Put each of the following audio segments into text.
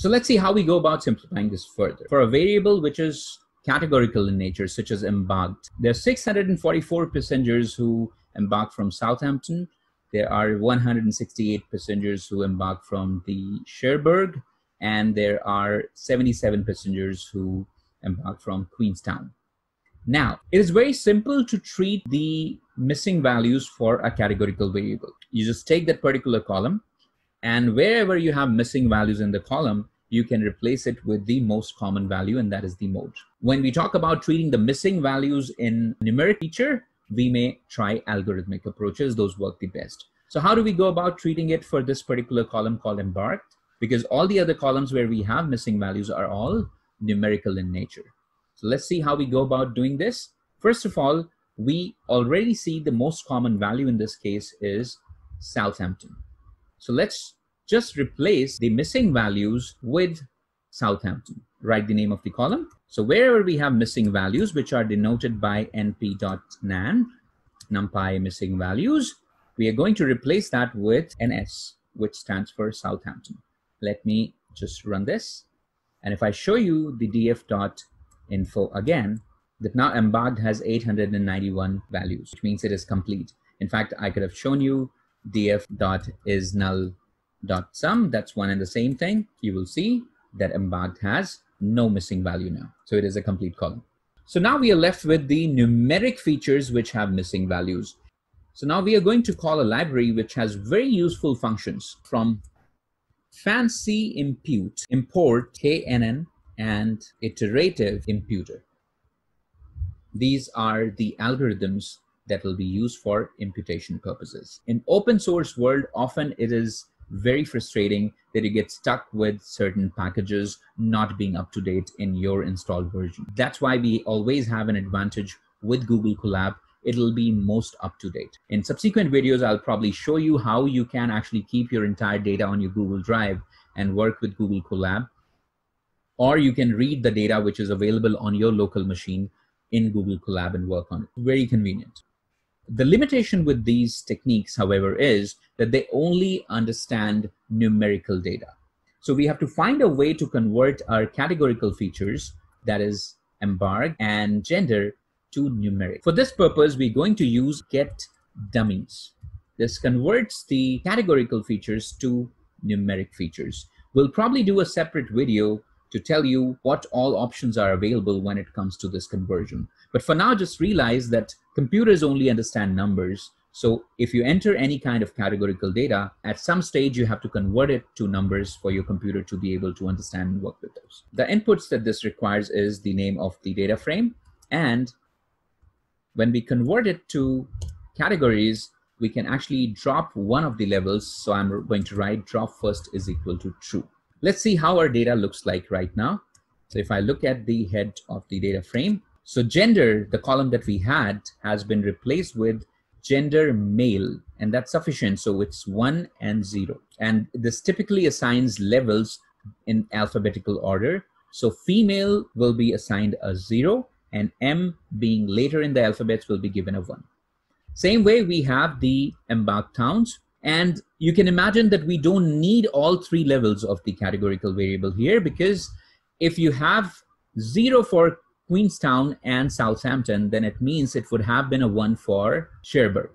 So let's see how we go about simplifying this further. For a variable which is categorical in nature, such as embarked, there are 644 passengers who embarked from Southampton. There are 168 passengers who embarked from the Cherbourg, and there are 77 passengers who embarked from Queenstown. Now, it is very simple to treat the missing values for a categorical variable. You just take that particular column, and wherever you have missing values in the column, you can replace it with the most common value, and that is the mode. When we talk about treating the missing values in numeric feature, we may try algorithmic approaches. Those work the best. So how do we go about treating it for this particular column called embarked? Because all the other columns where we have missing values are all numerical in nature. So let's see how we go about doing this. First of all, we already see the most common value in this case is Southampton. So let's just replace the missing values with Southampton. Write the name of the column. So wherever we have missing values, which are denoted by np.nan, numpy missing values, we are going to replace that with ns, which stands for Southampton. Let me just run this. And if I show you the df.info again, that now embarked has 891 values, which means it is complete. In fact, I could have shown you df.isNull.sum. That's one and the same thing. You will see that embarked has no missing value now. So it is a complete column. So now we are left with the numeric features which have missing values. So now we are going to call a library which has very useful functions from fancy impute, import knn, and iterative imputer. These are the algorithms that will be used for imputation purposes. In open source world, often it is very frustrating that you get stuck with certain packages not being up to date in your installed version. That's why we always have an advantage with Google Colab. It'll be most up to date. In subsequent videos, I'll probably show you how you can actually keep your entire data on your Google Drive and work with Google Colab. Or you can read the data which is available on your local machine in Google Colab and work on it. Very convenient. The limitation with these techniques, however, is that they only understand numerical data. So we have to find a way to convert our categorical features, that is embark and gender, to numeric. For this purpose, we're going to use get dummies. This converts the categorical features to numeric features. We'll probably do a separate video to tell you what all options are available when it comes to this conversion. But for now, just realize that computers only understand numbers. So if you enter any kind of categorical data, at some stage you have to convert it to numbers for your computer to be able to understand and work with those. The inputs that this requires is the name of the data frame. And when we convert it to categories, we can actually drop one of the levels. So I'm going to write drop first is equal to true. Let's see how our data looks like right now. So if I look at the head of the data frame, so gender, the column that we had, has been replaced with gender male, and that's sufficient. So it's one and zero. And this typically assigns levels in alphabetical order. So female will be assigned a zero, and M being later in the alphabets will be given a one. Same way we have the embarked towns. And you can imagine that we don't need all three levels of the categorical variable here because if you have zero for Queenstown and Southampton, then it means it would have been a one for Cherbourg.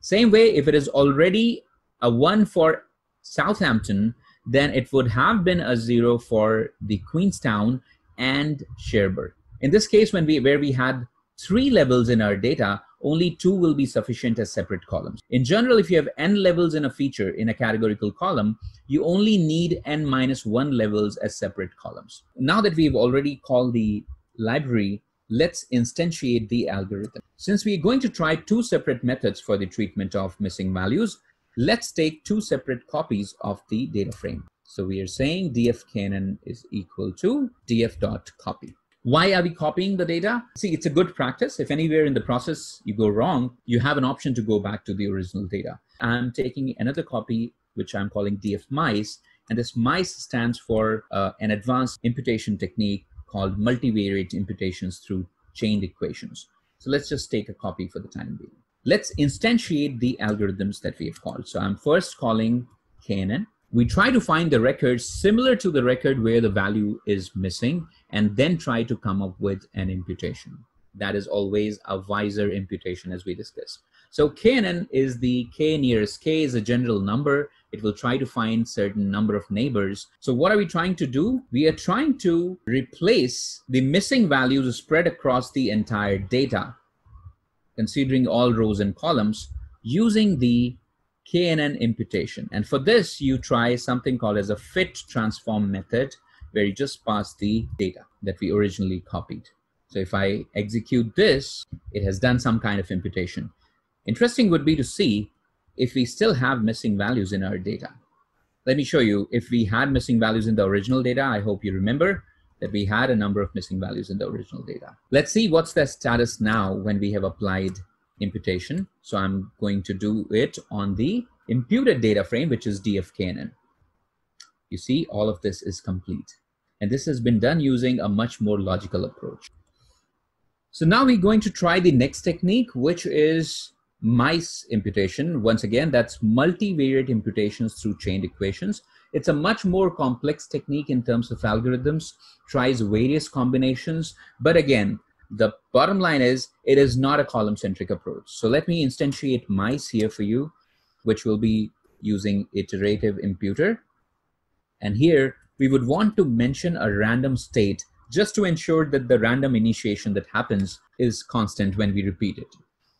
Same way, if it is already a one for Southampton, then it would have been a zero for the Queenstown and Cherbourg. In this case, when we where we had three levels in our data, only two will be sufficient as separate columns. In general, if you have n levels in a feature in a categorical column, you only need n minus one levels as separate columns. Now that we've already called the library, let's instantiate the algorithm. Since we're going to try two separate methods for the treatment of missing values, let's take two separate copies of the data frame. So we are saying dfknn is equal to df.copy. Why are we copying the data? See, it's a good practice. If anywhere in the process you go wrong, you have an option to go back to the original data. I'm taking another copy, which I'm calling df_mice, and this mice stands for uh, an advanced imputation technique called multivariate imputations through chained equations. So let's just take a copy for the time being. Let's instantiate the algorithms that we have called. So I'm first calling knn, we try to find the record similar to the record where the value is missing and then try to come up with an imputation. That is always a wiser imputation as we discussed. So KNN is the K nearest K is a general number. It will try to find certain number of neighbors. So what are we trying to do? We are trying to replace the missing values spread across the entire data, considering all rows and columns using the KNN imputation. And for this, you try something called as a fit transform method, where you just pass the data that we originally copied. So if I execute this, it has done some kind of imputation. Interesting would be to see if we still have missing values in our data. Let me show you if we had missing values in the original data. I hope you remember that we had a number of missing values in the original data. Let's see what's the status now when we have applied imputation. So I'm going to do it on the imputed data frame, which is dfknn. You see, all of this is complete. And this has been done using a much more logical approach. So now we're going to try the next technique, which is mice imputation. Once again, that's multivariate imputations through chained equations. It's a much more complex technique in terms of algorithms, tries various combinations, but again, the bottom line is it is not a column centric approach. So let me instantiate mice here for you, which will be using iterative imputer. And here we would want to mention a random state just to ensure that the random initiation that happens is constant when we repeat it.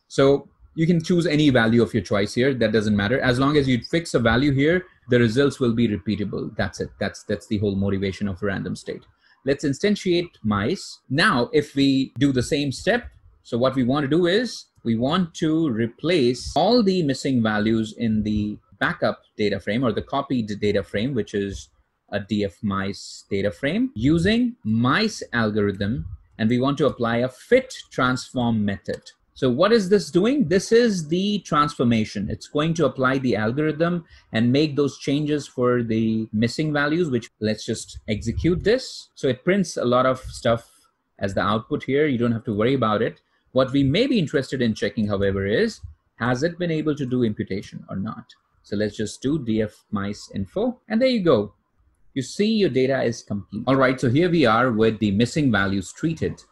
So you can choose any value of your choice here. That doesn't matter. As long as you fix a value here, the results will be repeatable. That's it. That's, that's the whole motivation of a random state. Let's instantiate mice. Now, if we do the same step, so what we want to do is we want to replace all the missing values in the backup data frame or the copied data frame, which is a df mice data frame using mice algorithm. And we want to apply a fit transform method. So what is this doing? This is the transformation. It's going to apply the algorithm and make those changes for the missing values, which let's just execute this. So it prints a lot of stuff as the output here. You don't have to worry about it. What we may be interested in checking, however, is has it been able to do imputation or not? So let's just do df mice info. And there you go. You see your data is complete. All right, so here we are with the missing values treated.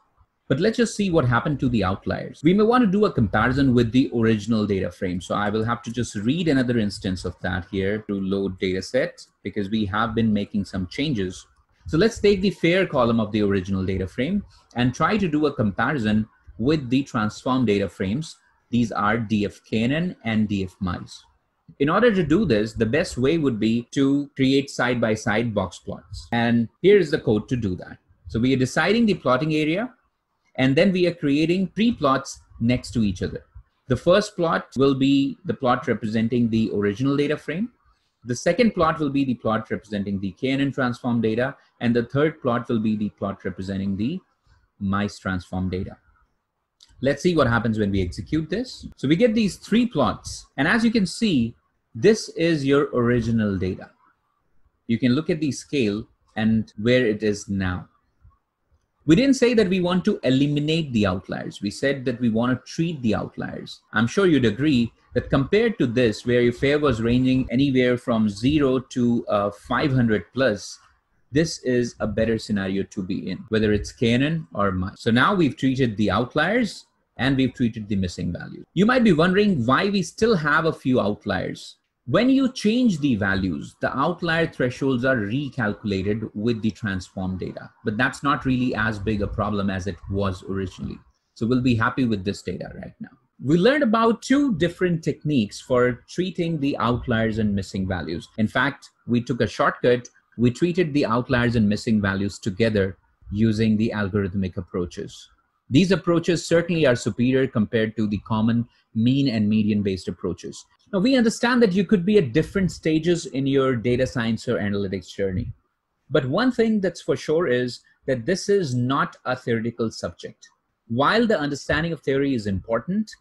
But let's just see what happened to the outliers. We may want to do a comparison with the original data frame. So I will have to just read another instance of that here to load data set because we have been making some changes. So let's take the fair column of the original data frame and try to do a comparison with the transform data frames. These are dfknn and dfmice. In order to do this, the best way would be to create side-by-side -side box plots. And here's the code to do that. So we are deciding the plotting area and then we are creating three plots next to each other. The first plot will be the plot representing the original data frame. The second plot will be the plot representing the KNN transform data. And the third plot will be the plot representing the mice transform data. Let's see what happens when we execute this. So we get these three plots. And as you can see, this is your original data. You can look at the scale and where it is now. We didn't say that we want to eliminate the outliers. We said that we want to treat the outliers. I'm sure you'd agree that compared to this, where your fare was ranging anywhere from zero to uh, 500 plus, this is a better scenario to be in, whether it's KNN or mice. So now we've treated the outliers and we've treated the missing value. You might be wondering why we still have a few outliers. When you change the values, the outlier thresholds are recalculated with the transform data, but that's not really as big a problem as it was originally. So we'll be happy with this data right now. We learned about two different techniques for treating the outliers and missing values. In fact, we took a shortcut. We treated the outliers and missing values together using the algorithmic approaches. These approaches certainly are superior compared to the common mean and median based approaches. Now, we understand that you could be at different stages in your data science or analytics journey. But one thing that's for sure is that this is not a theoretical subject. While the understanding of theory is important,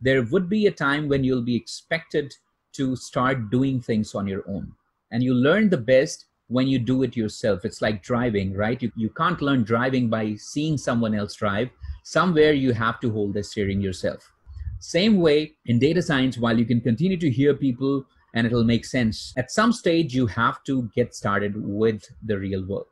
there would be a time when you'll be expected to start doing things on your own. And you learn the best when you do it yourself. It's like driving, right? You, you can't learn driving by seeing someone else drive. Somewhere you have to hold the steering yourself. Same way in data science, while you can continue to hear people and it'll make sense. At some stage, you have to get started with the real work.